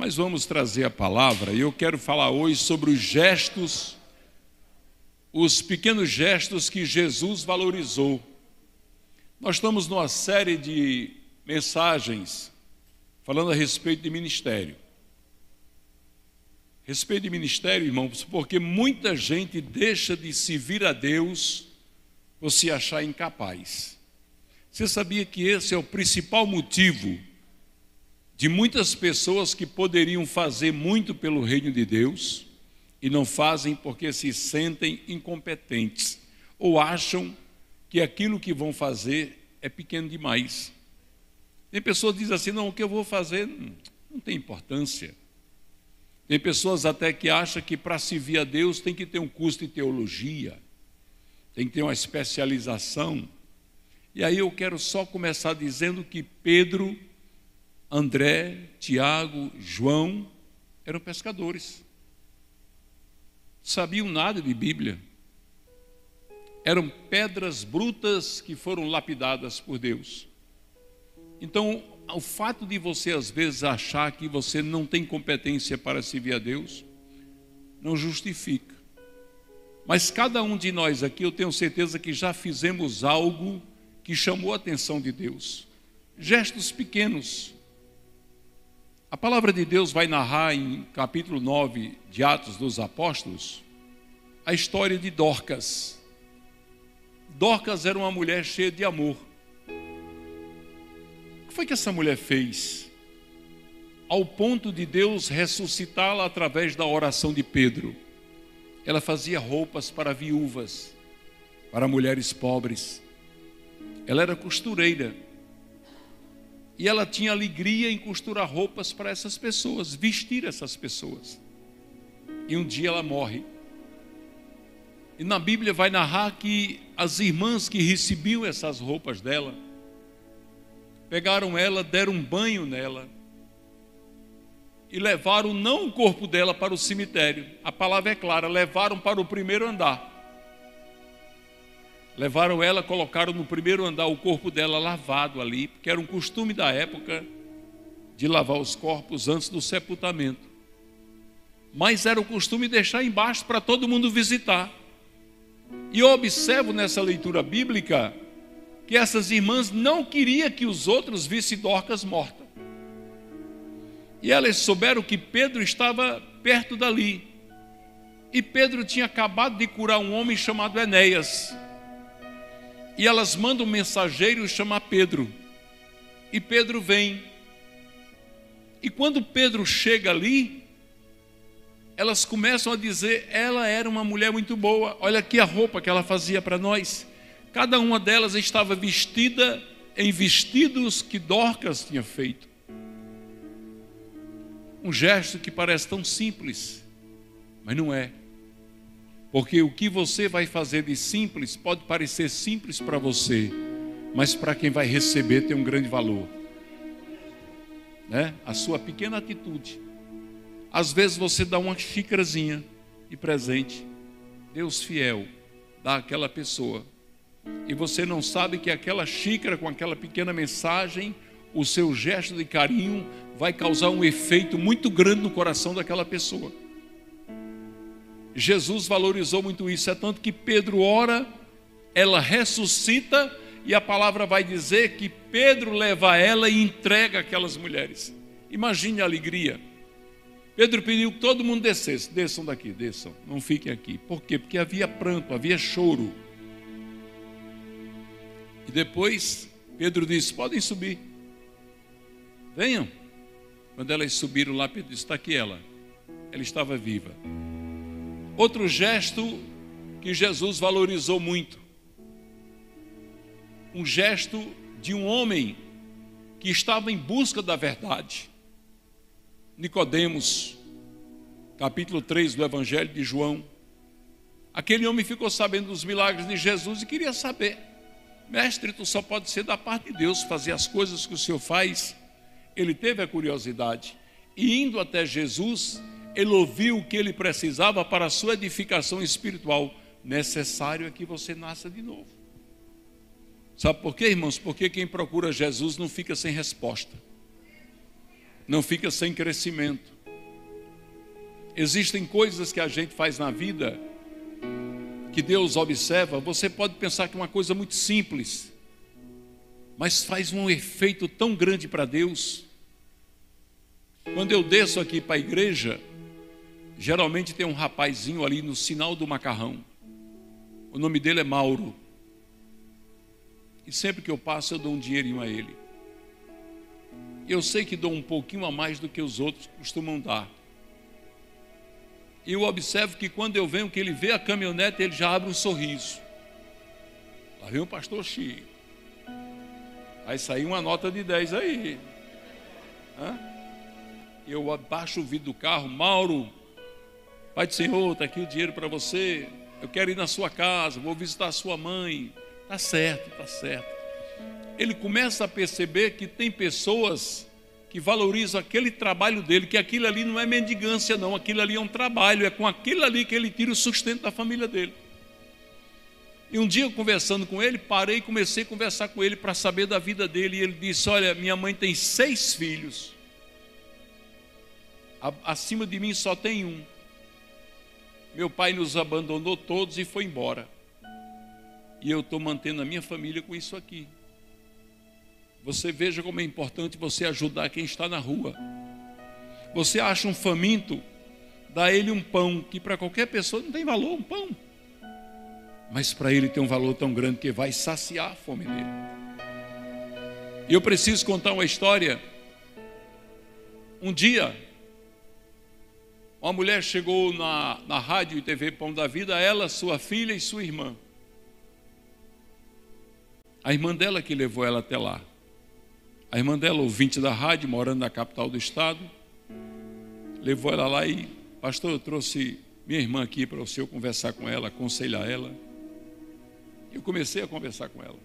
mas vamos trazer a palavra e eu quero falar hoje sobre os gestos, os pequenos gestos que Jesus valorizou. Nós estamos numa série de mensagens falando a respeito de ministério. Respeito de ministério, irmãos, porque muita gente deixa de se vir a Deus por se achar incapaz. Você sabia que esse é o principal motivo de muitas pessoas que poderiam fazer muito pelo reino de Deus e não fazem porque se sentem incompetentes ou acham que aquilo que vão fazer é pequeno demais. Tem pessoas que dizem assim: não, o que eu vou fazer não tem importância. Tem pessoas até que acham que para servir a Deus tem que ter um curso de teologia, tem que ter uma especialização. E aí eu quero só começar dizendo que Pedro André, Tiago, João eram pescadores. Sabiam nada de Bíblia. Eram pedras brutas que foram lapidadas por Deus. Então, o fato de você às vezes achar que você não tem competência para servir a Deus, não justifica. Mas cada um de nós aqui, eu tenho certeza que já fizemos algo que chamou a atenção de Deus. Gestos pequenos, a palavra de Deus vai narrar em capítulo 9 de Atos dos Apóstolos a história de Dorcas. Dorcas era uma mulher cheia de amor. O que foi que essa mulher fez? Ao ponto de Deus ressuscitá-la através da oração de Pedro. Ela fazia roupas para viúvas, para mulheres pobres. Ela era costureira e ela tinha alegria em costurar roupas para essas pessoas, vestir essas pessoas. E um dia ela morre. E na Bíblia vai narrar que as irmãs que recebiam essas roupas dela, pegaram ela, deram um banho nela e levaram não o corpo dela para o cemitério. A palavra é clara, levaram para o primeiro andar. Levaram ela, colocaram no primeiro andar o corpo dela lavado ali, porque era um costume da época de lavar os corpos antes do sepultamento. Mas era o costume deixar embaixo para todo mundo visitar. E eu observo nessa leitura bíblica que essas irmãs não queriam que os outros vissem Dorcas morta. E elas souberam que Pedro estava perto dali. E Pedro tinha acabado de curar um homem chamado Enéas e elas mandam um mensageiro chamar Pedro. E Pedro vem. E quando Pedro chega ali, elas começam a dizer: ela era uma mulher muito boa, olha aqui a roupa que ela fazia para nós. Cada uma delas estava vestida em vestidos que Dorcas tinha feito. Um gesto que parece tão simples, mas não é. Porque o que você vai fazer de simples pode parecer simples para você, mas para quem vai receber tem um grande valor. Né? A sua pequena atitude. Às vezes você dá uma xícarazinha de presente. Deus fiel dá àquela pessoa. E você não sabe que aquela xícara com aquela pequena mensagem, o seu gesto de carinho vai causar um efeito muito grande no coração daquela pessoa. Jesus valorizou muito isso, é tanto que Pedro ora, ela ressuscita e a palavra vai dizer que Pedro leva ela e entrega aquelas mulheres. Imagine a alegria. Pedro pediu que todo mundo descesse, desçam daqui, desçam, não fiquem aqui. Por quê? Porque havia pranto, havia choro. E depois Pedro disse: podem subir, venham. Quando elas subiram lá, Pedro disse: está aqui ela, ela estava viva. Outro gesto que Jesus valorizou muito. Um gesto de um homem que estava em busca da verdade. Nicodemos, capítulo 3 do Evangelho de João. Aquele homem ficou sabendo dos milagres de Jesus e queria saber. Mestre, tu só pode ser da parte de Deus fazer as coisas que o Senhor faz. Ele teve a curiosidade e indo até Jesus, ele ouviu o que ele precisava para a sua edificação espiritual. Necessário é que você nasça de novo. Sabe por quê, irmãos? Porque quem procura Jesus não fica sem resposta. não fica sem crescimento. Existem coisas que a gente faz na vida que Deus observa, você pode pensar que é uma coisa muito simples, mas faz um efeito tão grande para Deus. Quando eu desço aqui para a igreja, geralmente tem um rapazinho ali no sinal do macarrão. O nome dele é Mauro. E sempre que eu passo, eu dou um dinheirinho a ele. Eu sei que dou um pouquinho a mais do que os outros costumam dar. E eu observo que quando eu venho, que ele vê a caminhonete, ele já abre um sorriso. Lá vem o pastor Chico. Vai sair uma nota de 10 aí. Hã? Eu abaixo o vidro do carro, Mauro, Pai do Senhor, está aqui o dinheiro para você. Eu quero ir na sua casa, vou visitar a sua mãe. Tá certo, tá certo. Ele começa a perceber que tem pessoas que valorizam aquele trabalho dele, que aquilo ali não é mendigância, não, aquilo ali é um trabalho, é com aquilo ali que ele tira o sustento da família dele. E um dia, conversando com ele, parei e comecei a conversar com ele para saber da vida dele. E ele disse: Olha, minha mãe tem seis filhos, acima de mim só tem um. Meu pai nos abandonou todos e foi embora. E eu estou mantendo a minha família com isso aqui. Você veja como é importante você ajudar quem está na rua. Você acha um faminto, dá ele um pão, que para qualquer pessoa não tem valor, um pão. Mas para ele tem um valor tão grande que vai saciar a fome dele. E eu preciso contar uma história. Um dia, uma mulher chegou na, na rádio e TV Pão da Vida, ela, sua filha e sua irmã. A irmã dela que levou ela até lá. A irmã dela, ouvinte da rádio, morando na capital do estado, levou ela lá e, pastor, eu trouxe minha irmã aqui para o senhor conversar com ela, aconselhar ela. Eu comecei a conversar com ela.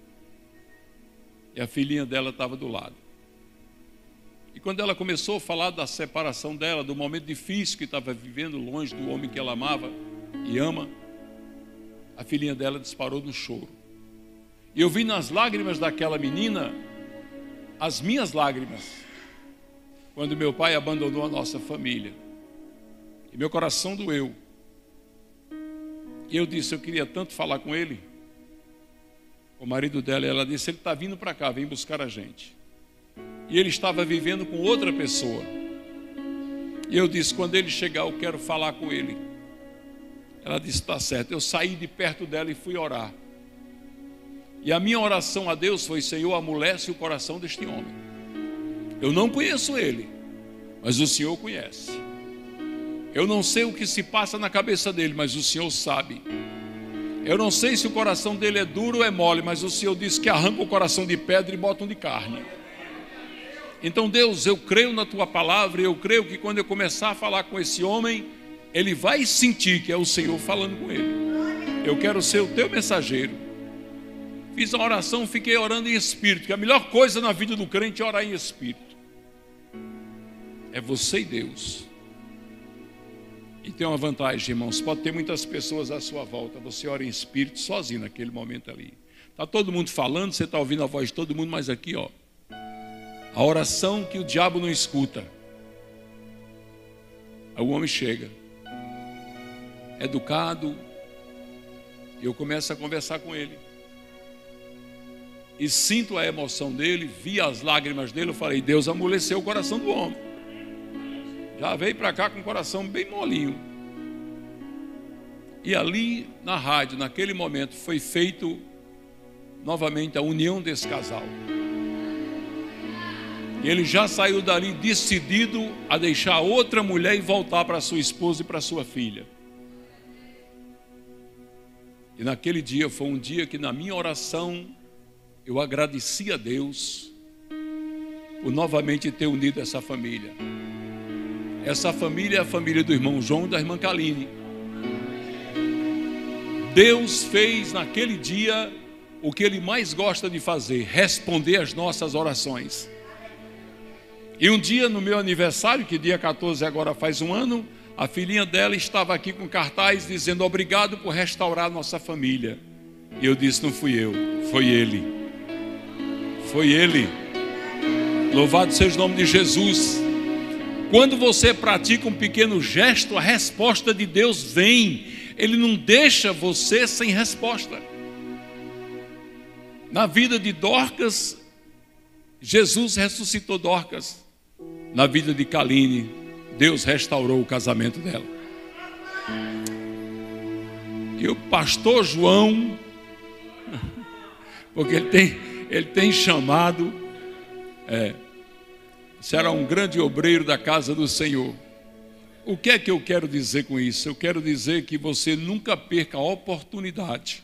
E a filhinha dela estava do lado. E quando ela começou a falar da separação dela, do momento difícil que estava vivendo longe do homem que ela amava e ama, a filhinha dela disparou no choro. E eu vi nas lágrimas daquela menina as minhas lágrimas quando meu pai abandonou a nossa família. E meu coração doeu. E eu disse: Eu queria tanto falar com ele. O marido dela, ela disse: Ele está vindo para cá, vem buscar a gente. E ele estava vivendo com outra pessoa. E eu disse: Quando ele chegar, eu quero falar com ele. Ela disse: Está certo. Eu saí de perto dela e fui orar. E a minha oração a Deus foi: Senhor, amolece o coração deste homem. Eu não conheço ele, mas o Senhor conhece. Eu não sei o que se passa na cabeça dele, mas o Senhor sabe. Eu não sei se o coração dele é duro ou é mole, mas o Senhor disse que arranca o coração de pedra e bota um de carne. Então, Deus, eu creio na tua palavra e eu creio que quando eu começar a falar com esse homem, ele vai sentir que é o Senhor falando com ele. Eu quero ser o teu mensageiro. Fiz a oração, fiquei orando em espírito, que a melhor coisa na vida do crente é orar em espírito. É você e Deus. E tem uma vantagem, irmãos, pode ter muitas pessoas à sua volta, você ora em espírito sozinho naquele momento ali. Está todo mundo falando, você está ouvindo a voz de todo mundo, mas aqui, ó, a oração que o diabo não escuta. Aí o homem chega, educado, eu começo a conversar com ele e sinto a emoção dele, vi as lágrimas dele, eu falei, Deus amoleceu o coração do homem. Já veio para cá com o coração bem molinho. E ali na rádio, naquele momento, foi feito novamente a união desse casal. Ele já saiu dali decidido a deixar outra mulher e voltar para sua esposa e para sua filha. E naquele dia foi um dia que na minha oração eu agradeci a Deus por novamente ter unido essa família. Essa família é a família do irmão João e da irmã Kaline. Deus fez naquele dia o que ele mais gosta de fazer, responder às nossas orações. E um dia, no meu aniversário, que dia 14 agora faz um ano, a filhinha dela estava aqui com cartaz dizendo obrigado por restaurar nossa família. E eu disse: não fui eu, foi ele. Foi Ele. Louvado seja o nome de Jesus. Quando você pratica um pequeno gesto, a resposta de Deus vem. Ele não deixa você sem resposta. Na vida de Dorcas, Jesus ressuscitou Dorcas. Na vida de Caline, Deus restaurou o casamento dela. E o pastor João, porque ele tem, ele tem chamado, é, será um grande obreiro da casa do Senhor. O que é que eu quero dizer com isso? Eu quero dizer que você nunca perca a oportunidade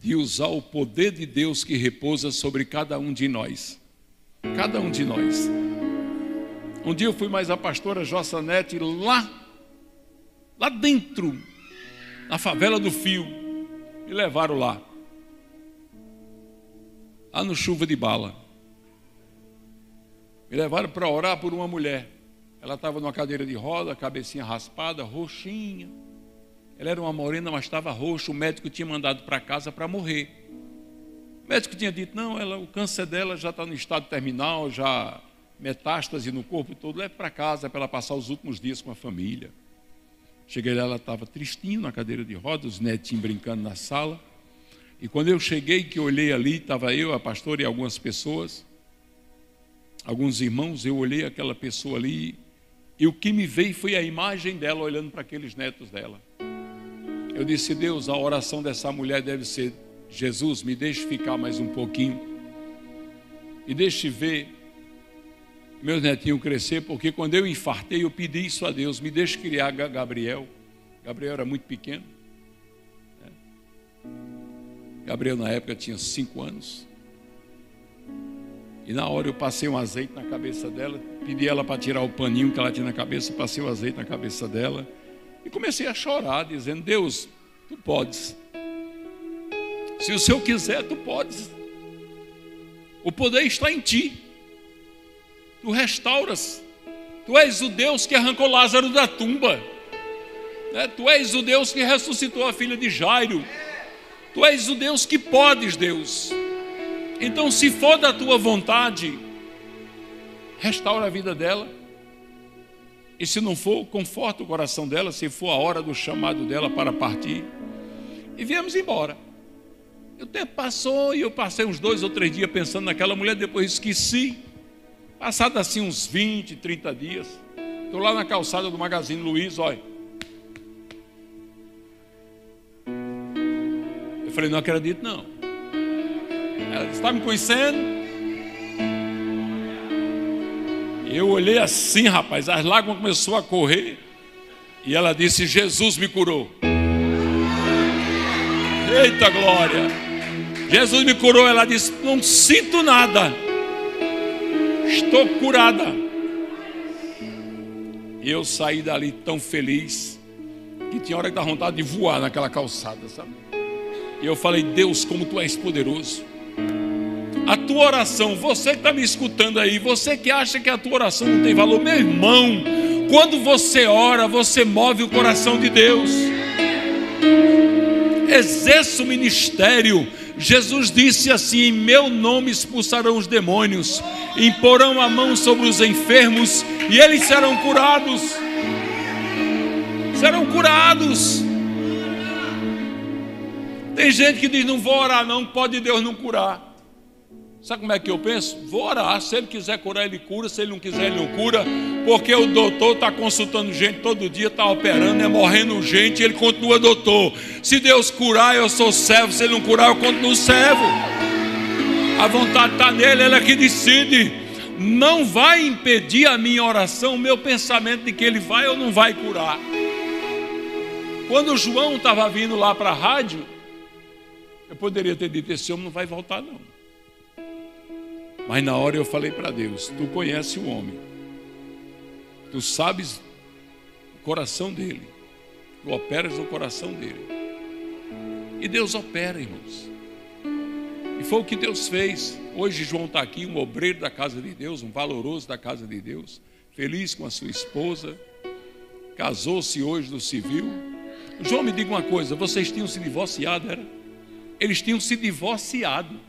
de usar o poder de Deus que repousa sobre cada um de nós. Cada um de nós. Um dia eu fui mais a pastora Jossanete lá, lá dentro, na favela do Fio. Me levaram lá. Lá no Chuva de Bala. Me levaram para orar por uma mulher. Ela estava numa cadeira de roda, cabecinha raspada, roxinha. Ela era uma morena, mas estava roxa. O médico tinha mandado para casa para morrer. O médico tinha dito: não, ela, o câncer dela já está no estado terminal, já metástase no corpo todo. Leve para casa para ela passar os últimos dias com a família. Cheguei lá, ela estava tristinho na cadeira de rodas, os netinhos brincando na sala. E quando eu cheguei, que olhei ali, estava eu, a pastora e algumas pessoas, alguns irmãos, eu olhei aquela pessoa ali e o que me veio foi a imagem dela olhando para aqueles netos dela. Eu disse, Deus, a oração dessa mulher deve ser: Jesus, me deixe ficar mais um pouquinho. Me deixe ver meus netinhos crescer, porque quando eu infartei, eu pedi isso a Deus: me deixe criar Gabriel. Gabriel era muito pequeno. Né? Gabriel, na época, tinha cinco anos. E na hora eu passei um azeite na cabeça dela, pedi ela para tirar o paninho que ela tinha na cabeça, passei o azeite na cabeça dela e comecei a chorar, dizendo: Deus, tu podes. Se o Senhor quiser, tu podes. O poder está em ti. Tu restauras. Tu és o Deus que arrancou Lázaro da tumba. Né? Tu és o Deus que ressuscitou a filha de Jairo. Tu és o Deus que podes, Deus. Então, se for da tua vontade, restaura a vida dela. E se não for, conforta o coração dela, se for a hora do chamado dela para partir. E viemos embora. O tempo passou e eu passei uns dois ou três dias pensando naquela mulher, depois esqueci. Passado assim uns 20, 30 dias, estou lá na calçada do Magazine Luiz, olha. Eu falei, não acredito não. Ela disse: Está me conhecendo? Eu olhei assim, rapaz, as lágrimas começaram a correr. E ela disse: Jesus me curou. Eita glória! Jesus me curou. Ela disse: Não sinto nada. Estou curada. E eu saí dali tão feliz que tinha hora que dá vontade de voar naquela calçada, sabe? E eu falei: Deus, como tu és poderoso. A tua oração, você que está me escutando aí, você que acha que a tua oração não tem valor, meu irmão, quando você ora, você move o coração de Deus. Exerça o ministério. Jesus disse assim: Em meu nome expulsarão os demônios, imporão a mão sobre os enfermos e eles serão curados. Serão curados. Tem gente que diz: Não vou orar, não, pode Deus não curar. Sabe como é que eu penso? Vou orar. Se ele quiser curar, ele cura. Se ele não quiser, ele não cura. Porque o doutor está consultando gente todo dia, está operando, é morrendo gente, ele continua doutor. Se Deus curar, eu sou servo. Se ele não curar, eu continuo servo. A vontade está nele, ele é que decide. Não vai impedir a minha oração, o meu pensamento de que ele vai ou não vai curar. Quando o João estava vindo lá para a rádio, eu poderia ter dito: esse homem não vai voltar, não. Mas na hora eu falei para Deus: Tu conhece o homem, tu sabes o coração dele, tu operas no coração dele. E Deus opera, irmãos. E foi o que Deus fez. Hoje João está aqui, um obreiro da casa de Deus, um valoroso da casa de Deus, feliz com a sua esposa, casou-se hoje no civil. João, me diga uma coisa: vocês tinham se divorciado, era? Eles tinham se divorciado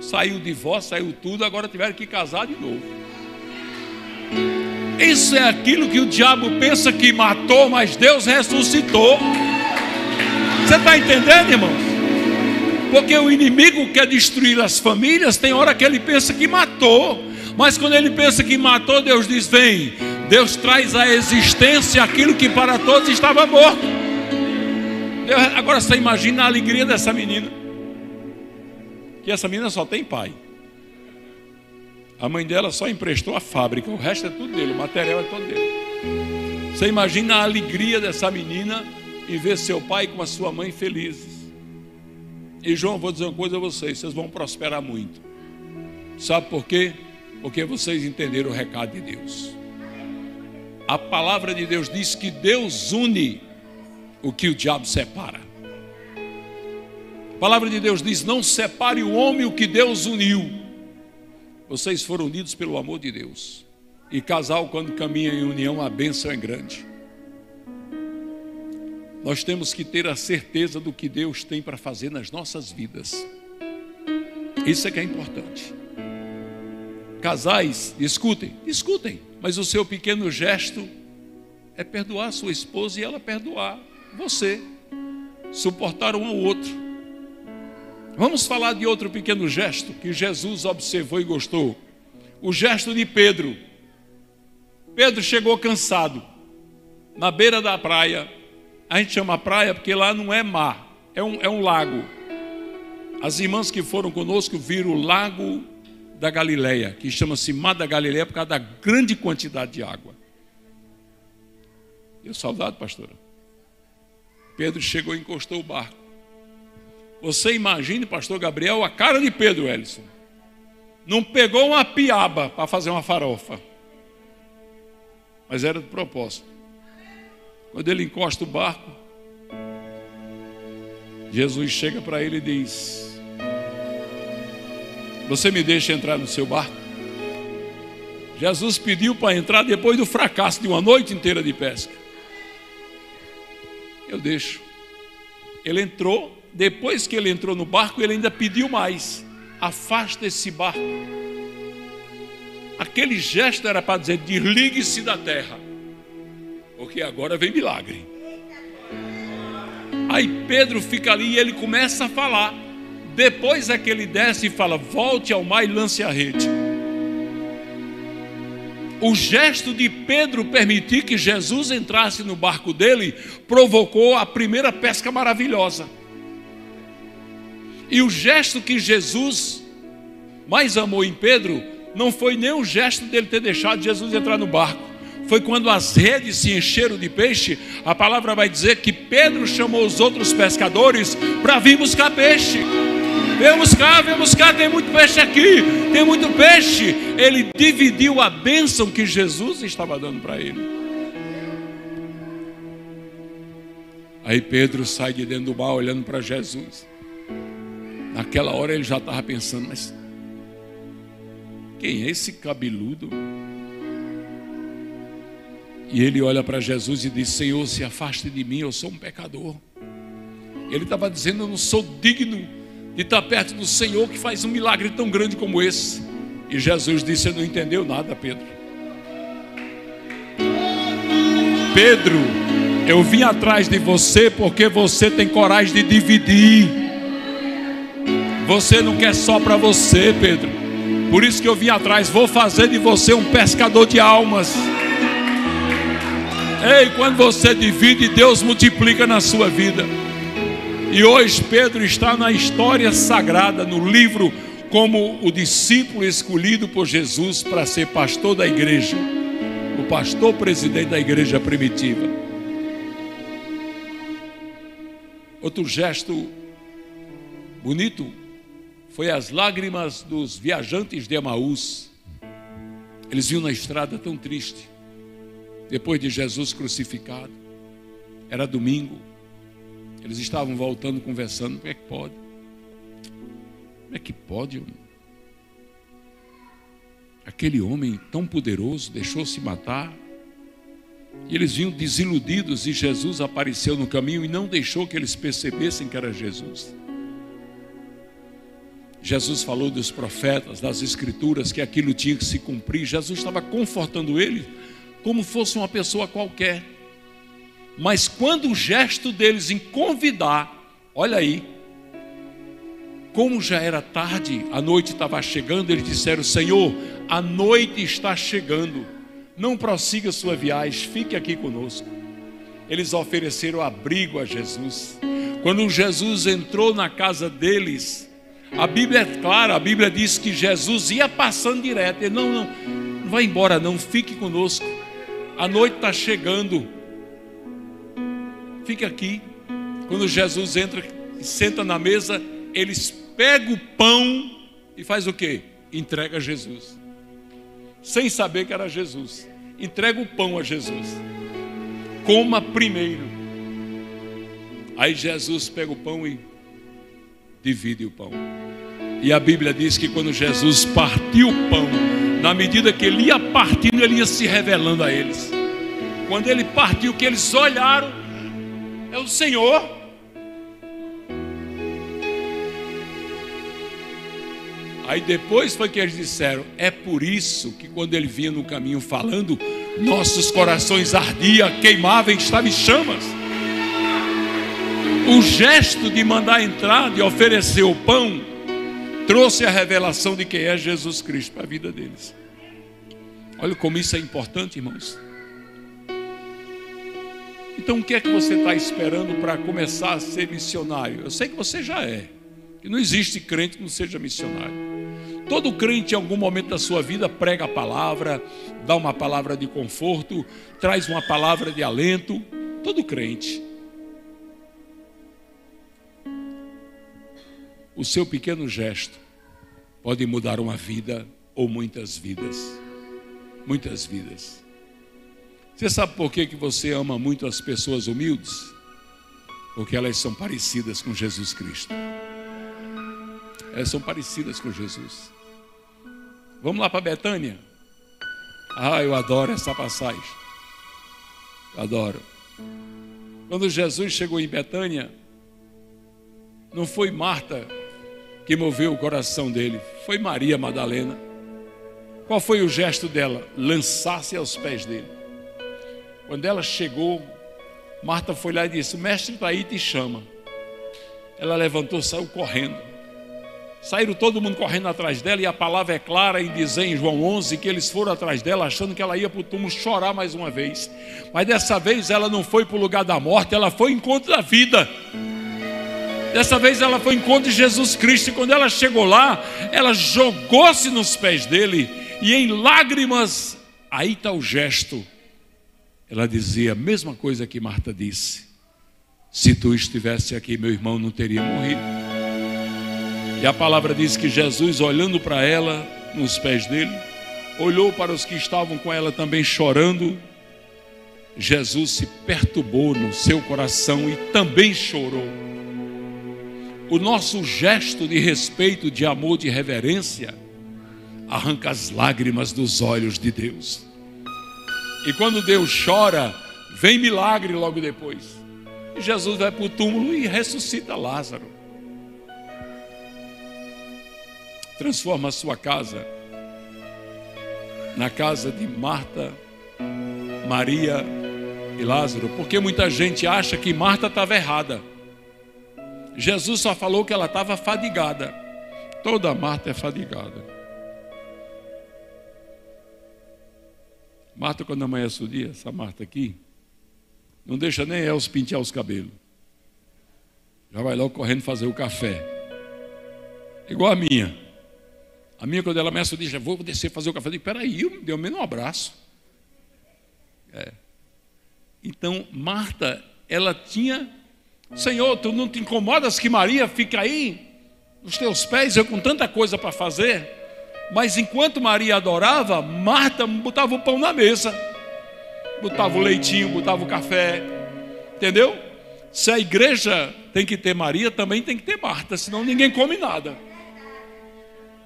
saiu o divórcio, saiu tudo, agora tiveram que casar de novo. Isso é aquilo que o diabo pensa que matou, mas Deus ressuscitou. Você está entendendo, irmãos? Porque o inimigo quer destruir as famílias, tem hora que ele pensa que matou, mas quando ele pensa que matou, Deus diz: Vem, Deus traz à existência aquilo que para todos estava morto. Deus, agora você imagina a alegria dessa menina, que essa menina só tem pai. A mãe dela só emprestou a fábrica, o resto é tudo dele, o material é todo dele. Você imagina a alegria dessa menina em ver seu pai com a sua mãe felizes. E João, vou dizer uma coisa a vocês: vocês vão prosperar muito. Sabe por quê? Porque vocês entenderam o recado de Deus. A palavra de Deus diz que Deus une o que o diabo separa. A palavra de Deus diz: não separe o homem o que Deus uniu. Vocês foram unidos pelo amor de Deus. E casal, quando caminha em união, a bênção é grande. Nós temos que ter a certeza do que Deus tem para fazer nas nossas vidas. Isso é que é importante. Casais, escutem, escutem, mas o seu pequeno gesto é perdoar sua esposa e ela perdoar você. Suportar um ao outro. Vamos falar de outro pequeno gesto que Jesus observou e gostou. O gesto de Pedro. Pedro chegou cansado, na beira da praia. A gente chama praia porque lá não é mar, é um, é um lago. As irmãs que foram conosco viram o lago da Galileia, que chama-se Mar da Galileia por causa da grande quantidade de água. Eu saudade, pastora. Pedro chegou e encostou o barco. Você imagine, pastor Gabriel, a cara de Pedro Ellison. Não pegou uma piaba para fazer uma farofa. Mas era de propósito. Quando ele encosta o barco, Jesus chega para ele e diz: Você me deixa entrar no seu barco? Jesus pediu para entrar depois do fracasso de uma noite inteira de pesca. Eu deixo. Ele entrou, depois que ele entrou no barco, ele ainda pediu mais: afasta esse barco. Aquele gesto era para dizer: desligue-se da terra, porque agora vem milagre. Aí Pedro fica ali e ele começa a falar. Depois é que ele desce e fala: volte ao mar e lance a rede. O gesto de Pedro permitir que Jesus entrasse no barco dele provocou a primeira pesca maravilhosa. E o gesto que Jesus mais amou em Pedro não foi nem o gesto dele ter deixado Jesus entrar no barco. Foi quando as redes se encheram de peixe, a palavra vai dizer que Pedro chamou os outros pescadores para vir buscar peixe. Vem buscar, vem buscar, tem muito peixe aqui, tem muito peixe. Ele dividiu a bênção que Jesus estava dando para ele. Aí Pedro sai de dentro do mar olhando para Jesus. Naquela hora ele já estava pensando, mas quem é esse cabeludo? E ele olha para Jesus e diz: Senhor, se afaste de mim, eu sou um pecador. Ele estava dizendo: Eu não sou digno de estar perto do Senhor que faz um milagre tão grande como esse. E Jesus disse: Você não entendeu nada, Pedro. Pedro, eu vim atrás de você porque você tem coragem de dividir. Você não quer só para você, Pedro. Por isso que eu vim atrás. Vou fazer de você um pescador de almas. Ei, quando você divide, Deus multiplica na sua vida. E hoje Pedro está na história sagrada, no livro, como o discípulo escolhido por Jesus para ser pastor da igreja, o pastor presidente da igreja primitiva. Outro gesto bonito foi as lágrimas dos viajantes de Emaús. Eles viam na estrada tão triste, depois de Jesus crucificado. Era domingo, eles estavam voltando, conversando. Como é que pode? Como é que pode? Aquele homem tão poderoso deixou-se matar. E eles vinham desiludidos e Jesus apareceu no caminho e não deixou que eles percebessem que era Jesus. Jesus falou dos profetas, das escrituras, que aquilo tinha que se cumprir. Jesus estava confortando ele como fosse uma pessoa qualquer. Mas quando o gesto deles em convidar, olha aí, como já era tarde, a noite estava chegando, eles disseram: Senhor, a noite está chegando, não prossiga sua viagem, fique aqui conosco. Eles ofereceram abrigo a Jesus. Quando Jesus entrou na casa deles, a Bíblia é clara, a Bíblia diz que Jesus ia passando direto. Ele, não, não, não vai embora, não, fique conosco. A noite está chegando. Fique aqui. Quando Jesus entra e senta na mesa, eles pegam o pão e faz o quê? Entrega a Jesus. Sem saber que era Jesus. Entrega o pão a Jesus. Coma primeiro. Aí Jesus pega o pão e divide o pão. E a Bíblia diz que quando Jesus partiu o pão, na medida que ele ia partindo, ele ia se revelando a eles. Quando ele partiu, que eles olharam, é o Senhor. Aí depois foi que eles disseram: é por isso que quando ele vinha no caminho falando, nossos corações ardiam, queimavam, estavam em chamas. O gesto de mandar entrar, de oferecer o pão, trouxe a revelação de quem é Jesus Cristo para a vida deles. Olha como isso é importante, irmãos. Então, o que é que você está esperando para começar a ser missionário? Eu sei que você já é. Que não existe crente que não seja missionário. Todo crente, em algum momento da sua vida, prega a palavra, dá uma palavra de conforto, traz uma palavra de alento. Todo crente. O seu pequeno gesto pode mudar uma vida ou muitas vidas. Muitas vidas. Você sabe por que, que você ama muito as pessoas humildes? Porque elas são parecidas com Jesus Cristo. Elas são parecidas com Jesus. Vamos lá para Betânia? Ah, eu adoro essa passagem. Adoro. Quando Jesus chegou em Betânia, não foi Marta que moveu o coração dele foi Maria Madalena. Qual foi o gesto dela? Lançar-se aos pés dele. Quando ela chegou, Marta foi lá e disse: O mestre está aí te chama. Ela levantou, saiu correndo. Saíram todo mundo correndo atrás dela, e a palavra é clara em dizer em João 11 que eles foram atrás dela, achando que ela ia para o túmulo chorar mais uma vez. Mas dessa vez ela não foi para o lugar da morte, ela foi em encontro da vida. Dessa vez ela foi em encontro de Jesus Cristo. E quando ela chegou lá, ela jogou-se nos pés dele. E em lágrimas, aí está o gesto. Ela dizia a mesma coisa que Marta disse: Se tu estivesse aqui, meu irmão não teria morrido. E a palavra diz que Jesus, olhando para ela, nos pés dele, olhou para os que estavam com ela também chorando. Jesus se perturbou no seu coração e também chorou o nosso gesto de respeito, de amor, de reverência, arranca as lágrimas dos olhos de Deus. E quando Deus chora, vem milagre logo depois. E Jesus vai para o túmulo e ressuscita Lázaro. Transforma a sua casa na casa de Marta, Maria e Lázaro, porque muita gente acha que Marta estava errada. Jesus só falou que ela estava fadigada. Toda Marta é fadigada. Marta, quando amanhece o dia, essa Marta aqui, não deixa nem Elcio pentear os cabelos. Já vai logo correndo fazer o café. Igual a minha. A minha, quando ela ameaça o dia, já vou descer fazer o café. Eu digo, peraí, eu dei menos um abraço. É. Então, Marta, ela tinha Senhor, tu não te incomodas que Maria fica aí nos teus pés, eu com tanta coisa para fazer? Mas enquanto Maria adorava, Marta botava o pão na mesa, botava o leitinho, botava o café, entendeu? Se a igreja tem que ter Maria, também tem que ter Marta, senão ninguém come nada.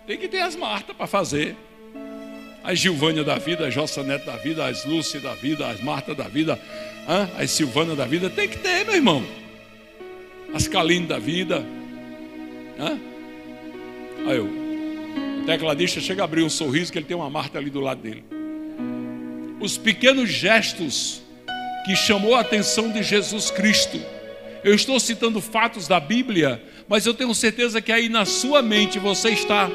Tem que ter as Martas para fazer. As Gilvânia da vida, as Jossa Neto da vida, as Lúcia da vida, as Marta da vida, as Silvana da vida, tem que ter, meu irmão as Kaline da vida. Aí eu, o tecladista chega a abrir um sorriso que ele tem uma Marta ali do lado dele. Os pequenos gestos que chamou a atenção de Jesus Cristo. Eu estou citando fatos da Bíblia, mas eu tenho certeza que aí na sua mente você está,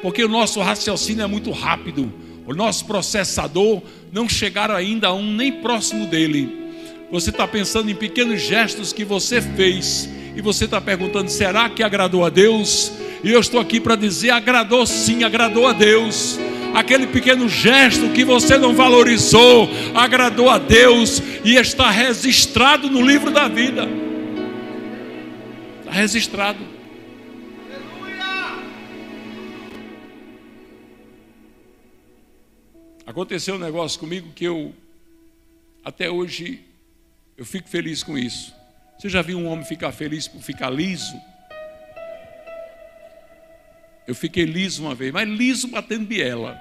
porque o nosso raciocínio é muito rápido, o nosso processador não chegaram ainda a um nem próximo dele. Você está pensando em pequenos gestos que você fez e você está perguntando: será que agradou a Deus? E eu estou aqui para dizer: agradou sim, agradou a Deus. Aquele pequeno gesto que você não valorizou, agradou a Deus e está registrado no livro da vida. Está registrado. Aconteceu um negócio comigo que eu até hoje eu fico feliz com isso. Você já viu um homem ficar feliz por ficar liso? Eu fiquei liso uma vez, mas liso batendo biela.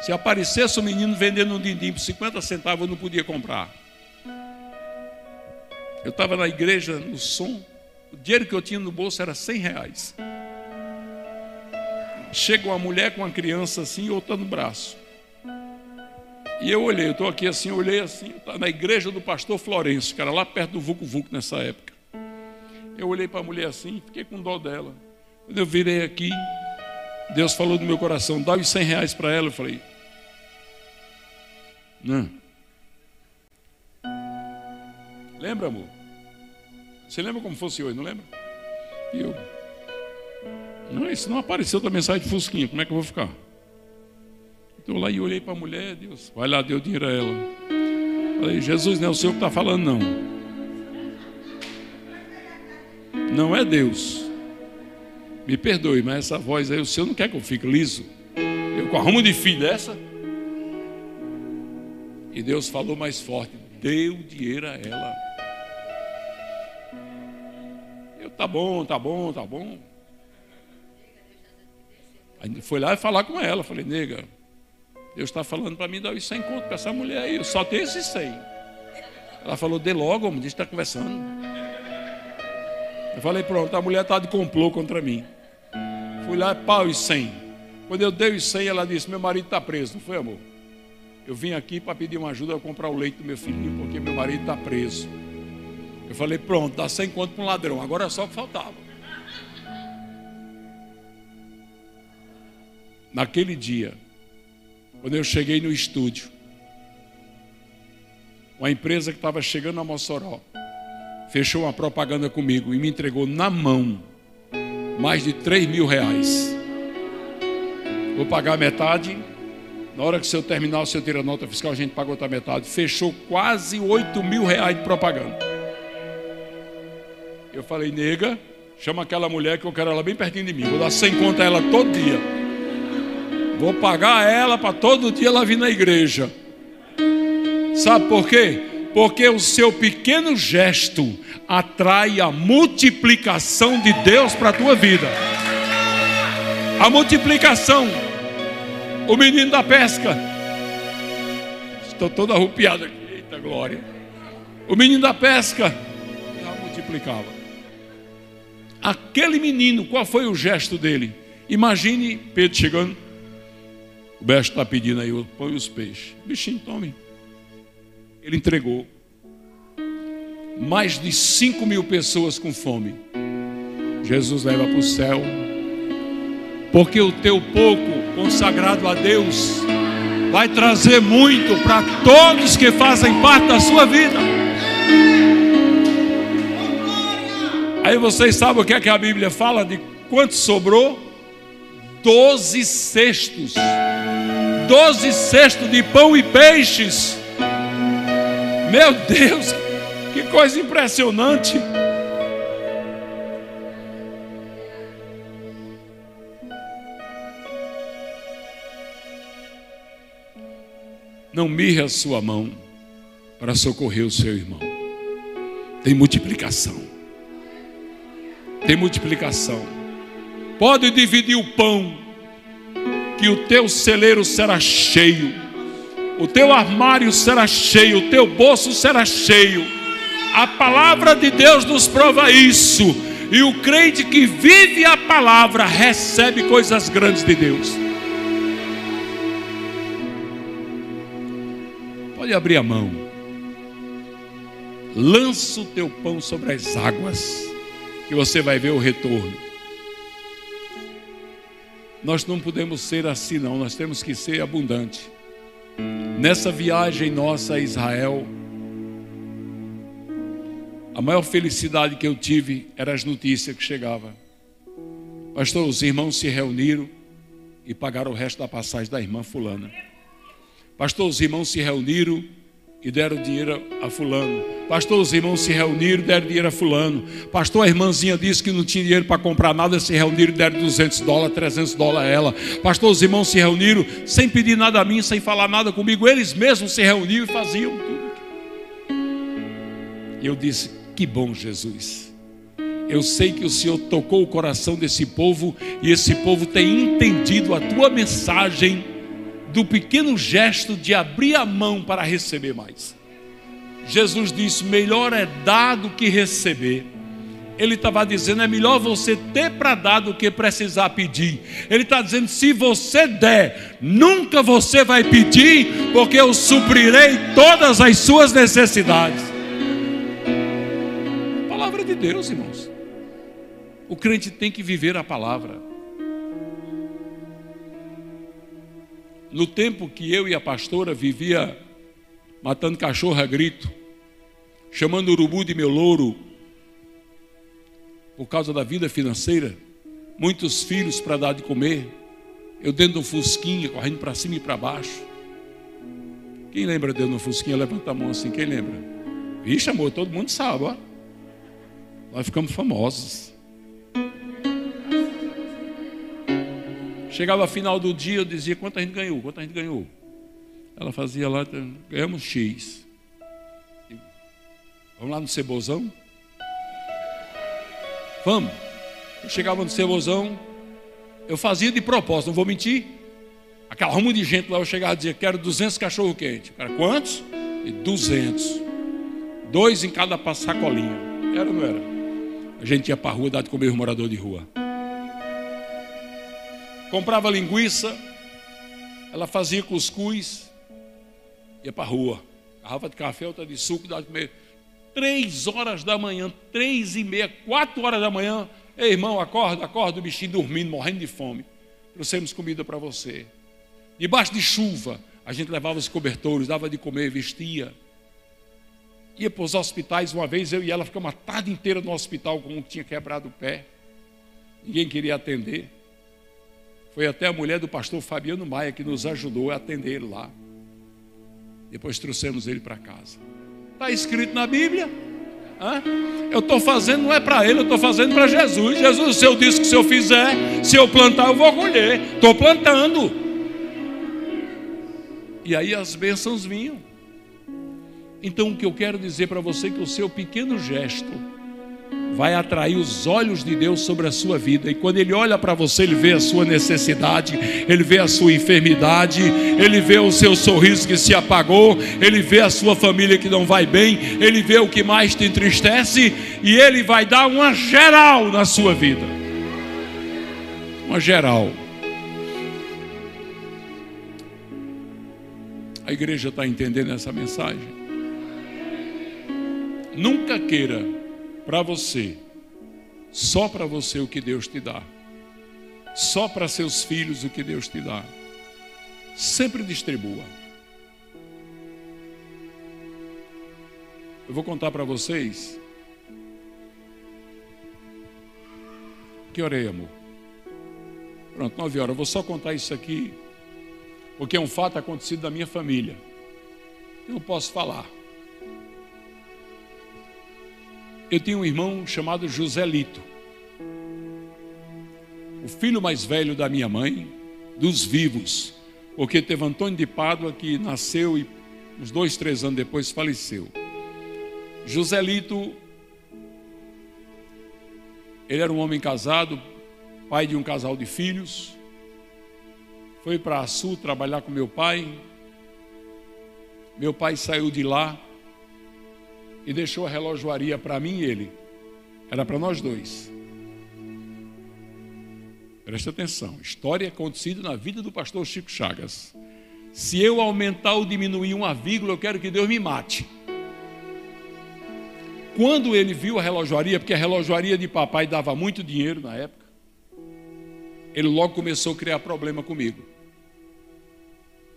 Se aparecesse um menino vendendo um dindim por 50 centavos, eu não podia comprar. Eu estava na igreja, no som, o dinheiro que eu tinha no bolso era 100 reais. Chega uma mulher com uma criança assim outra no braço. E eu olhei, eu estou aqui assim, olhei assim, tá na igreja do pastor Florencio, era lá perto do Vucu Vucu nessa época. Eu olhei para a mulher assim, fiquei com dó dela. Quando eu virei aqui, Deus falou no meu coração, dá os 100 reais para ela. Eu falei, não. Lembra, amor? Você lembra como fosse hoje, não lembra? E eu, não, isso não apareceu da mensagem de Fusquinha, como é que eu vou ficar? Estou lá e olhei para a mulher, Deus, vai lá, deu dinheiro a ela. Falei, Jesus, não é o Senhor que está falando, não. Não é Deus. Me perdoe, mas essa voz aí, o Senhor não quer que eu fique liso. Eu com arrumo de filho dessa. E Deus falou mais forte, deu dinheiro a ela. Eu, tá bom, tá bom, tá bom. Aí foi lá e falar com ela. Falei, nega, Deus está falando para mim dar os 100 conto para essa mulher aí. Eu só tenho esses 100. Ela falou, dê logo, homem, está conversando. Eu falei, pronto, a mulher está de complô contra mim. Fui lá, pau, os 100. Quando eu dei os 100, ela disse, meu marido está preso. Não foi, amor? Eu vim aqui para pedir uma ajuda a comprar o leite do meu filhinho, porque meu marido está preso. Eu falei, pronto, dá 100 conto para um ladrão. Agora é só o que faltava. Naquele dia, quando eu cheguei no estúdio, uma empresa que estava chegando a Mossoró fechou uma propaganda comigo e me entregou na mão mais de 3 mil reais. Vou pagar metade. Na hora que o seu terminar o seu tira nota fiscal, a gente paga outra metade. Fechou quase 8 mil reais de propaganda. Eu falei, nega, chama aquela mulher que eu quero ela bem pertinho de mim. Vou dar 100 conto a ela todo dia. Vou pagar ela para todo dia ela vir na igreja. Sabe por quê? Porque o seu pequeno gesto atrai a multiplicação de Deus para a tua vida. A multiplicação. O menino da pesca. Estou todo arrupiado aqui. Eita glória. O menino da pesca já multiplicava. Aquele menino, qual foi o gesto dele? Imagine Pedro chegando. O Besto está pedindo aí, põe os peixes. Bichinho, tome. Ele entregou. Mais de 5 mil pessoas com fome. Jesus leva para o céu. Porque o teu pouco consagrado a Deus vai trazer muito para todos que fazem parte da sua vida. Aí vocês sabem o que é que a Bíblia fala de quanto sobrou? Doze cestos doze cestos de pão e peixes. Meu Deus, que coisa impressionante. Não mirre a sua mão para socorrer o seu irmão. Tem multiplicação. Tem multiplicação. Pode dividir o pão que o teu celeiro será cheio, o teu armário será cheio, o teu bolso será cheio. A palavra de Deus nos prova isso. E o crente que vive a palavra recebe coisas grandes de Deus. Pode abrir a mão. Lança o teu pão sobre as águas, que você vai ver o retorno. Nós não podemos ser assim, não, nós temos que ser abundante. Nessa viagem nossa a Israel, a maior felicidade que eu tive era as notícias que chegavam. Pastor, os irmãos se reuniram e pagaram o resto da passagem da irmã fulana. Pastor, os irmãos se reuniram e deram dinheiro a fulano. Pastor, os irmãos se reuniram deram dinheiro a fulano. Pastor, a irmãzinha disse que não tinha dinheiro para comprar nada, se reuniram deram 200 dólares, 300 dólares a ela. Pastor, os irmãos se reuniram sem pedir nada a mim, sem falar nada comigo. Eles mesmos se reuniam e faziam tudo. E eu disse, que bom, Jesus. Eu sei que o Senhor tocou o coração desse povo e esse povo tem entendido a tua mensagem do pequeno gesto de abrir a mão para receber mais. Jesus disse: melhor é dar do que receber. Ele estava dizendo: é melhor você ter para dar do que precisar pedir. Ele está dizendo: se você der, nunca você vai pedir, porque eu suprirei todas as suas necessidades palavra de Deus, irmãos. O crente tem que viver a palavra. No tempo que eu e a pastora vivia matando cachorro a grito, chamando urubu de meu louro, por causa da vida financeira, muitos filhos para dar de comer, eu dentro de um fusquinha, correndo para cima e para baixo. Quem lembra dentro de um fusquinha? Levanta a mão assim, quem lembra? Vixe, amor, todo mundo sabe, ó. Nós ficamos famosos. Chegava final do dia, eu dizia quanto a gente ganhou, quanto a gente ganhou. Ela fazia lá, ganhamos X. Vamos lá no Cebozão? Vamos. Eu chegava no Cebozão, eu fazia de propósito, não vou mentir. Aquela ruma de gente lá, eu chegava e dizia, quero 200 cachorro quente. Cara, quantos? E 200. Dois em cada sacolinha. Era ou não era? a gente ia para a rua dar de comer os moradores de rua. Comprava linguiça, ela fazia cuscuz, ia para a rua. Garrafa de café, outra de suco, dava de comer. Três horas da manhã, três e meia, quatro horas da manhã. Ei, irmão, acorda, acorda, o bichinho dormindo, morrendo de fome. Trouxemos comida para você. Debaixo de chuva, a gente levava os cobertores, dava de comer, vestia ia para os hospitais uma vez, eu e ela ficamos a tarde inteira no hospital com um que tinha quebrado o pé. Ninguém queria atender. Foi até a mulher do pastor Fabiano Maia que nos ajudou a atender ele lá. Depois trouxemos ele para casa. Está escrito na Bíblia. Hã? Eu estou fazendo, não é para ele, eu estou fazendo para Jesus. Jesus, se eu disse que se eu fizer, se eu plantar, eu vou colher. Estou plantando. E aí as bênçãos vinham. Então, o que eu quero dizer para você é que o seu pequeno gesto vai atrair os olhos de Deus sobre a sua vida. E quando ele olha para você, ele vê a sua necessidade, ele vê a sua enfermidade, ele vê o seu sorriso que se apagou, ele vê a sua família que não vai bem, ele vê o que mais te entristece e ele vai dar uma geral na sua vida. Uma geral. A igreja está entendendo essa mensagem? Nunca queira para você, só para você o que Deus te dá, só para seus filhos o que Deus te dá. Sempre distribua. Eu vou contar para vocês. Que hora é, amor? Pronto, nove horas. Eu vou só contar isso aqui, porque é um fato acontecido da minha família. Eu não posso falar. Eu tinha um irmão chamado Joselito, o filho mais velho da minha mãe, dos vivos, porque teve Antônio de Pádua que nasceu e uns dois, três anos depois faleceu. Joselito, ele era um homem casado, pai de um casal de filhos, foi para a Sul trabalhar com meu pai. Meu pai saiu de lá e deixou a relojoaria para mim e ele. Era para nós dois. Presta atenção, história acontecida na vida do pastor Chico Chagas. Se eu aumentar ou diminuir uma vírgula, eu quero que Deus me mate. Quando ele viu a relojoaria, porque a relojoaria de papai dava muito dinheiro na época, ele logo começou a criar problema comigo.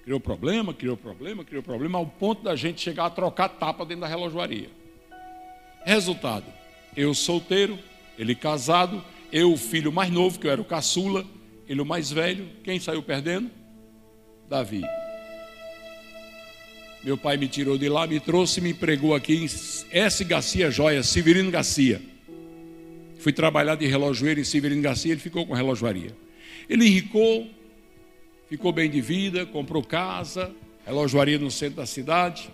Criou problema, criou problema, criou problema, ao ponto da gente chegar a trocar tapa dentro da relojoaria. Resultado, eu solteiro, ele casado, eu o filho mais novo, que eu era o caçula, ele o mais velho, quem saiu perdendo? Davi. Meu pai me tirou de lá, me trouxe me empregou aqui em S. Garcia Joia, Severino Garcia. Fui trabalhar de relojoeiro em Severino Garcia, ele ficou com relojoaria. Ele enricou, ficou bem de vida, comprou casa, relojoaria no centro da cidade.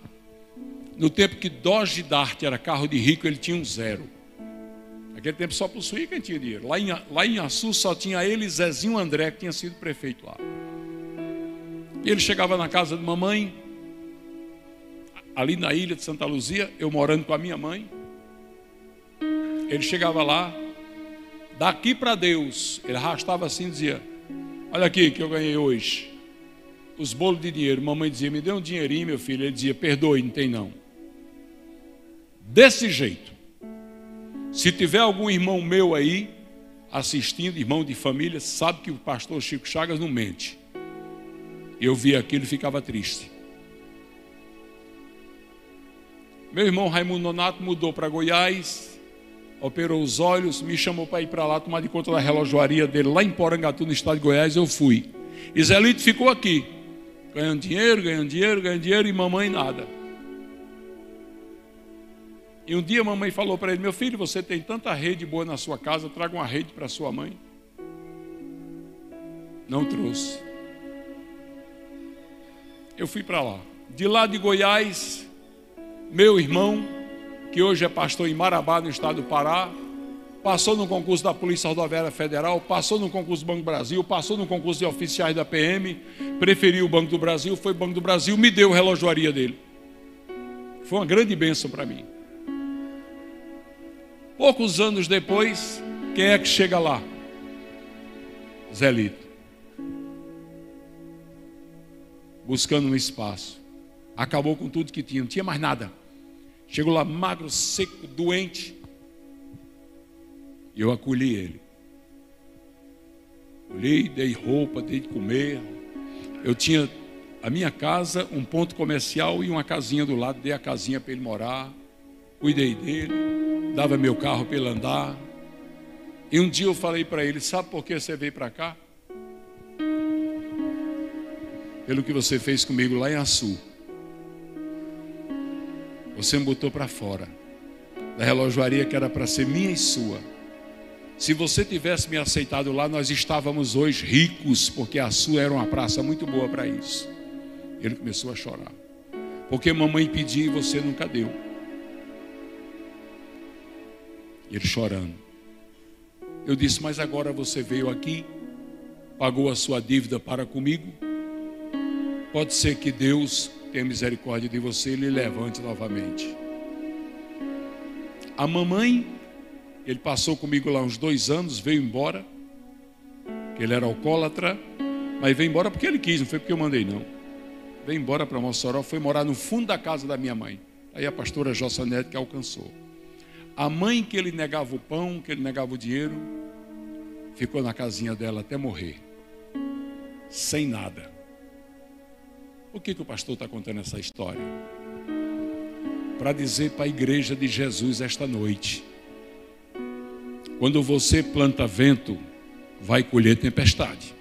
No tempo que Dodge Dart era carro de rico, ele tinha um zero. Naquele tempo só possuía quem tinha dinheiro. Lá em, lá em só tinha ele Zezinho André, que tinha sido prefeito lá. E ele chegava na casa de mamãe, ali na ilha de Santa Luzia, eu morando com a minha mãe. Ele chegava lá, daqui para Deus, ele arrastava assim e dizia: Olha aqui que eu ganhei hoje. Os bolos de dinheiro. Mamãe dizia: Me dê um dinheirinho, meu filho. Ele dizia: Perdoe, não tem não. Desse jeito. Se tiver algum irmão meu aí assistindo, irmão de família, sabe que o pastor Chico Chagas não mente. Eu vi aquilo e ficava triste. Meu irmão Raimundo Nonato mudou para Goiás, operou os olhos, me chamou para ir para lá tomar de conta da relojoaria dele lá em Porangatu, no estado de Goiás. Eu fui. E ficou aqui, ganhando dinheiro, ganhando dinheiro, ganhando dinheiro e mamãe nada. E um dia a mamãe falou para ele: Meu filho, você tem tanta rede boa na sua casa, traga uma rede para sua mãe. Não trouxe. Eu fui para lá. De lá de Goiás, meu irmão, que hoje é pastor em Marabá, no estado do Pará, passou no concurso da Polícia Rodoviária Federal, passou no concurso do Banco Brasil, passou no concurso de oficiais da PM, preferiu o Banco do Brasil, foi Banco do Brasil, me deu a relojoaria dele. Foi uma grande bênção para mim. Poucos anos depois, quem é que chega lá? Zelito. Buscando um espaço. Acabou com tudo que tinha, não tinha mais nada. Chegou lá magro, seco, doente. E eu acolhi ele. Olhei, dei roupa, dei de comer. Eu tinha a minha casa, um ponto comercial e uma casinha do lado. Dei a casinha para ele morar. Cuidei dele dava meu carro para ele andar. E um dia eu falei para ele: Sabe por que você veio para cá? Pelo que você fez comigo lá em Açu. Você me botou para fora da relojoaria que era para ser minha e sua. Se você tivesse me aceitado lá, nós estávamos hoje ricos, porque a sua era uma praça muito boa para isso. Ele começou a chorar. Porque mamãe pediu e você nunca deu. Ele chorando. Eu disse: Mas agora você veio aqui, pagou a sua dívida para comigo. Pode ser que Deus tenha misericórdia de você e lhe levante novamente. A mamãe, ele passou comigo lá uns dois anos, veio embora. Ele era alcoólatra, mas veio embora porque ele quis, não foi porque eu mandei, não. Veio embora para Mossoró, foi morar no fundo da casa da minha mãe. Aí a pastora Jossanete que alcançou. A mãe que ele negava o pão, que ele negava o dinheiro, ficou na casinha dela até morrer, sem nada. Por que, que o pastor está contando essa história? Para dizer para a igreja de Jesus esta noite: quando você planta vento, vai colher tempestade.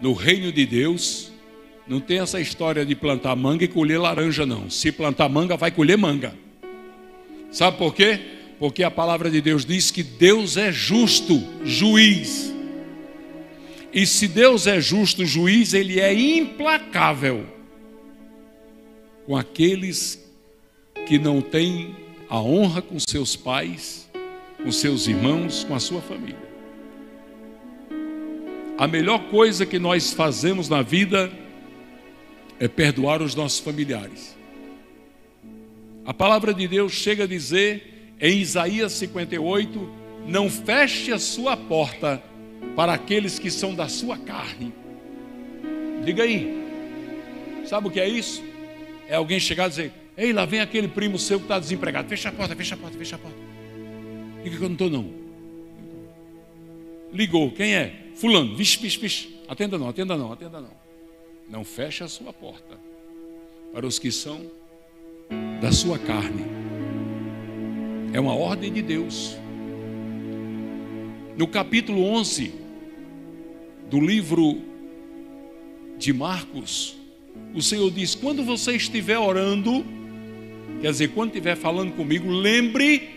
No reino de Deus, não tem essa história de plantar manga e colher laranja, não. Se plantar manga, vai colher manga. Sabe por quê? Porque a palavra de Deus diz que Deus é justo, juiz. E se Deus é justo, juiz, ele é implacável com aqueles que não têm a honra com seus pais, com seus irmãos, com a sua família. A melhor coisa que nós fazemos na vida é perdoar os nossos familiares. A palavra de Deus chega a dizer em Isaías 58, Não feche a sua porta para aqueles que são da sua carne. Diga aí, sabe o que é isso? É alguém chegar e dizer: Ei, lá vem aquele primo seu que está desempregado. Fecha a porta, fecha a porta, fecha a porta. Diga que eu não estou, não. Ligou, quem é? Fulano, vixe, vixe, vixe. Atenda não, atenda não, atenda não. Não feche a sua porta para os que são da sua carne. É uma ordem de Deus. No capítulo 11 do livro de Marcos, o Senhor diz: quando você estiver orando, quer dizer, quando estiver falando comigo, lembre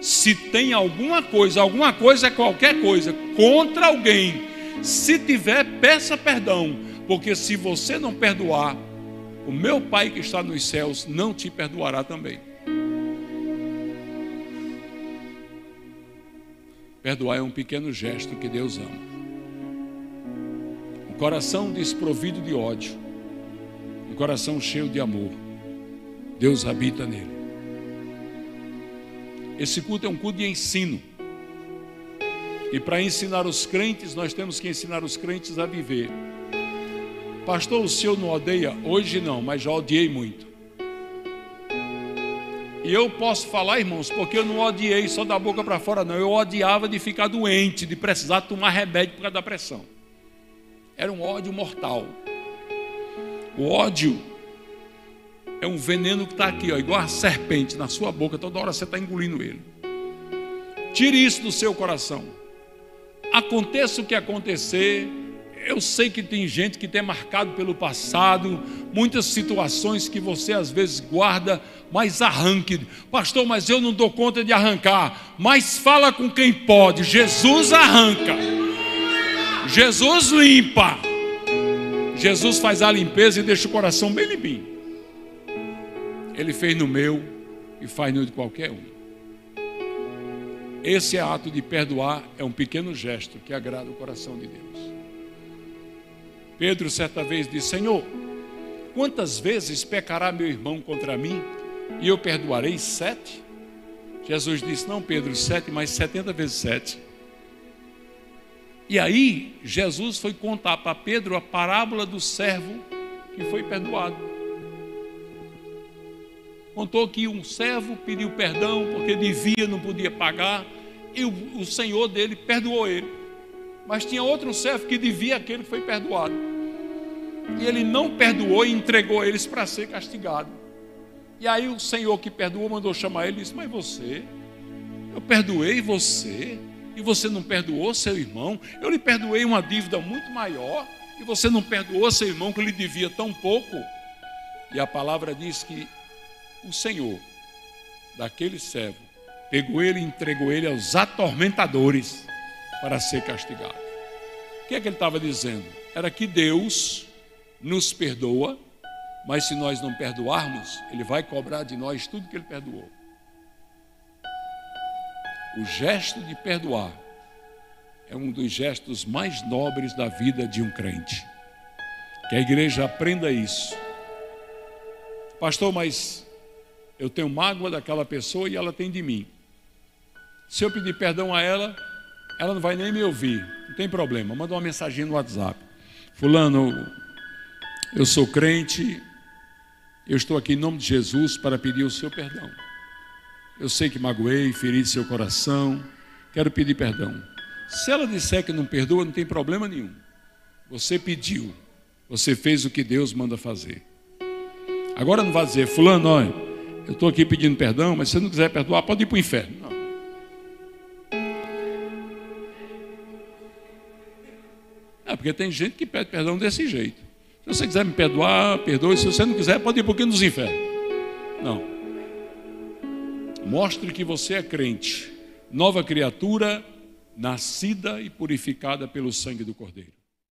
se tem alguma coisa, alguma coisa é qualquer coisa, contra alguém. Se tiver, peça perdão, porque se você não perdoar, o meu Pai que está nos céus não te perdoará também. Perdoar é um pequeno gesto que Deus ama. Um coração desprovido de ódio, um coração cheio de amor. Deus habita nele. Esse culto é um culto de ensino. E para ensinar os crentes, nós temos que ensinar os crentes a viver. Pastor, o senhor não odeia? Hoje não, mas já odiei muito. E eu posso falar, irmãos, porque eu não odiei só da boca para fora, não. Eu odiava de ficar doente, de precisar tomar remédio por causa da pressão. Era um ódio mortal. O ódio é um veneno que está aqui, ó, igual a serpente na sua boca, toda hora você está engolindo ele. Tire isso do seu coração. Aconteça o que acontecer, eu sei que tem gente que tem marcado pelo passado, muitas situações que você às vezes guarda, mas arranque. Pastor, mas eu não dou conta de arrancar. Mas fala com quem pode. Jesus arranca. Jesus limpa. Jesus faz a limpeza e deixa o coração bem limpinho. Ele fez no meu e faz no de qualquer um. Esse ato de perdoar é um pequeno gesto que agrada o coração de Deus. Pedro certa vez disse: Senhor, quantas vezes pecará meu irmão contra mim e eu perdoarei sete? Jesus disse: Não, Pedro, sete, mas setenta vezes sete. E aí, Jesus foi contar para Pedro a parábola do servo que foi perdoado. Contou que um servo pediu perdão porque devia, não podia pagar, e o, o senhor dele perdoou ele. Mas tinha outro servo que devia aquele que foi perdoado. E ele não perdoou e entregou eles para ser castigado. E aí o Senhor que perdoou mandou chamar ele e disse: Mas você, eu perdoei você, e você não perdoou seu irmão. Eu lhe perdoei uma dívida muito maior, e você não perdoou seu irmão que lhe devia tão pouco. E a palavra diz que o Senhor, daquele servo, pegou ele e entregou ele aos atormentadores para ser castigado. O que é que ele estava dizendo? Era que Deus nos perdoa, mas se nós não perdoarmos, Ele vai cobrar de nós tudo que Ele perdoou. O gesto de perdoar é um dos gestos mais nobres da vida de um crente. Que a igreja aprenda isso. Pastor, mas eu tenho mágoa daquela pessoa e ela tem de mim. Se eu pedir perdão a ela, ela não vai nem me ouvir. Não tem problema. Manda uma mensagem no WhatsApp. Fulano, eu sou crente, eu estou aqui em nome de Jesus para pedir o seu perdão. Eu sei que magoei, feri seu coração, quero pedir perdão. Se ela disser que não perdoa, não tem problema nenhum. Você pediu, você fez o que Deus manda fazer. Agora não vai dizer, fulano, olha, eu estou aqui pedindo perdão, mas se você não quiser perdoar, pode ir para o inferno. É porque tem gente que pede perdão desse jeito. Se você quiser me perdoar, perdoe. Se você não quiser, pode ir um pouquinho dos infernos. Não. Mostre que você é crente, nova criatura, nascida e purificada pelo sangue do Cordeiro.